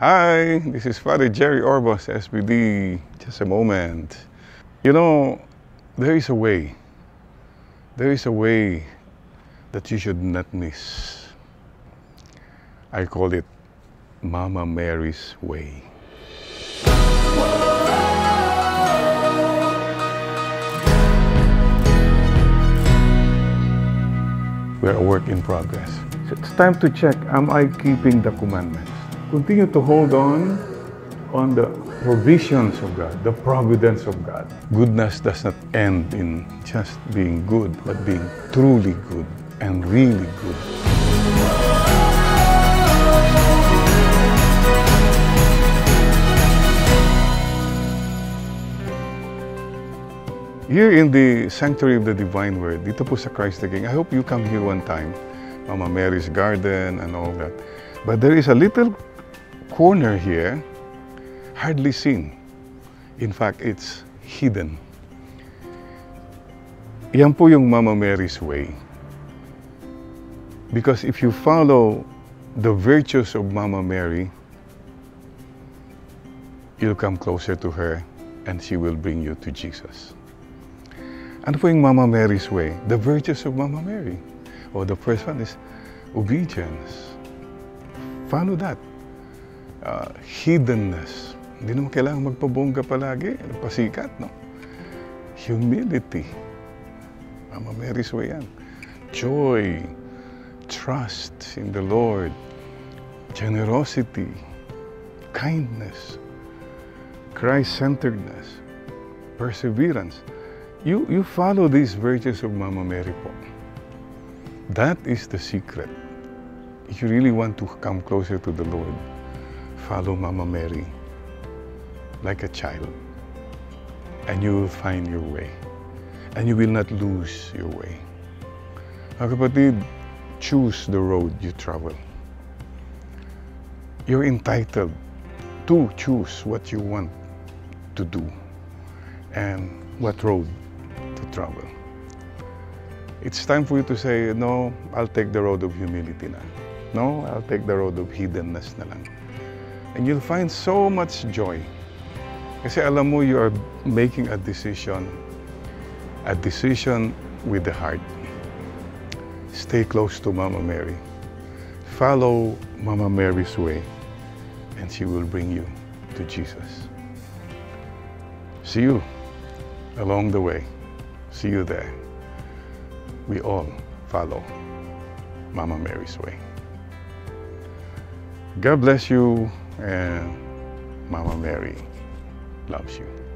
Hi, this is Father Jerry Orbos, SVD. Just a moment. You know, there is a way. There is a way that you should not miss. I call it Mama Mary's Way. We're a work in progress. So it's time to check, am I keeping the commandments? Continue to hold on on the provisions of God, the providence of God. Goodness does not end in just being good, but being truly good and really good. Here in the Sanctuary of the Divine Word, dito po sa Christ the King, I hope you come here one time. Mama Mary's Garden and all that. But there is a little corner here, hardly seen. In fact, it's hidden. Yan po yung Mama Mary's way. Because if you follow the virtues of Mama Mary, you'll come closer to her and she will bring you to Jesus. Ano po yung Mama Mary's way? The virtues of Mama Mary. Oh, the first one is obedience. Follow that. Uh, hiddenness. Hindi naman kailangan magpabongga palagi. Pasikat, no? Humility. Mama Mary's way yan. Joy. Trust in the Lord. Generosity. Kindness. Christ-centeredness. Perseverance. You, you follow these virtues of Mama Mary po. That is the secret. If you really want to come closer to the Lord, follow Mama Mary like a child. And you will find your way. And you will not lose your way. Mga kapatid, choose the road you travel. You're entitled to choose what you want to do and what road to travel. It's time for you to say, no, I'll take the road of humility na. No, I'll take the road of hiddenness na lang. And you'll find so much joy. Kasi alam mo, you are making a decision, a decision with the heart. Stay close to Mama Mary. Follow Mama Mary's way, and she will bring you to Jesus. See you along the way. See you there. We all follow Mama Mary's way. God bless you, and Mama Mary loves you.